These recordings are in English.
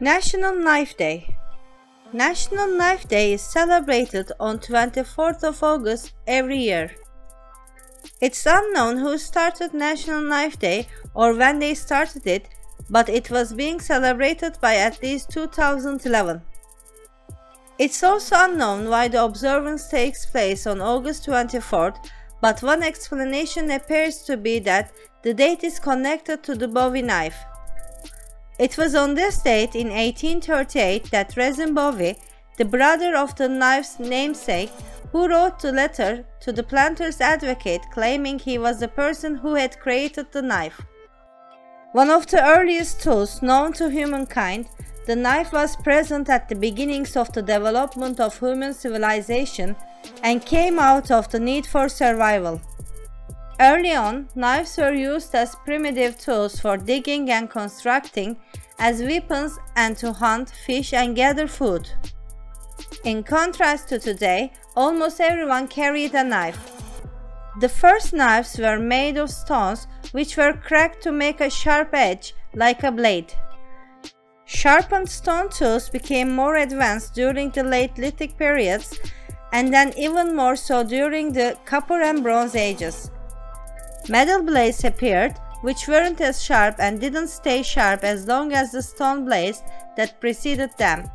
National Knife Day National Knife Day is celebrated on 24th of August every year. It's unknown who started National Knife Day or when they started it, but it was being celebrated by at least 2011. It's also unknown why the observance takes place on August 24th, but one explanation appears to be that the date is connected to the Bowie knife. It was on this date in 1838 that Rezin Bowie, the brother of the knife's namesake, who wrote the letter to the planter's advocate claiming he was the person who had created the knife. One of the earliest tools known to humankind, the knife was present at the beginnings of the development of human civilization and came out of the need for survival. Early on, knives were used as primitive tools for digging and constructing, as weapons and to hunt, fish and gather food. In contrast to today, almost everyone carried a knife. The first knives were made of stones which were cracked to make a sharp edge, like a blade. Sharpened stone tools became more advanced during the late Lithic periods and then even more so during the Copper and Bronze Ages. Metal blades appeared, which weren't as sharp and didn't stay sharp as long as the stone blades that preceded them.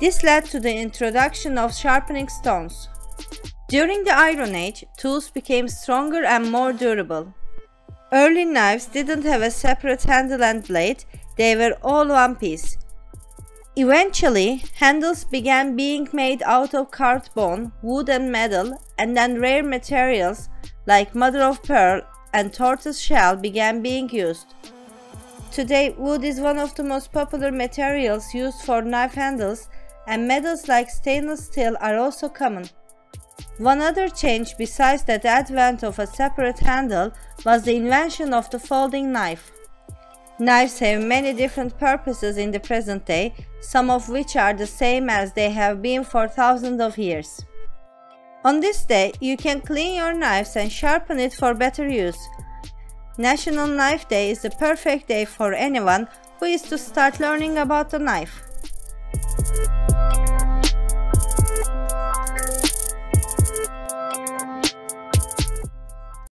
This led to the introduction of sharpening stones. During the Iron Age, tools became stronger and more durable. Early knives didn't have a separate handle and blade, they were all one piece. Eventually, handles began being made out of carved bone, wood and metal, and then rare materials like mother of pearl and tortoise shell began being used. Today, wood is one of the most popular materials used for knife handles, and metals like stainless steel are also common. One other change besides the advent of a separate handle was the invention of the folding knife. Knives have many different purposes in the present day, some of which are the same as they have been for thousands of years. On this day, you can clean your knives and sharpen it for better use. National Knife Day is the perfect day for anyone who is to start learning about the knife.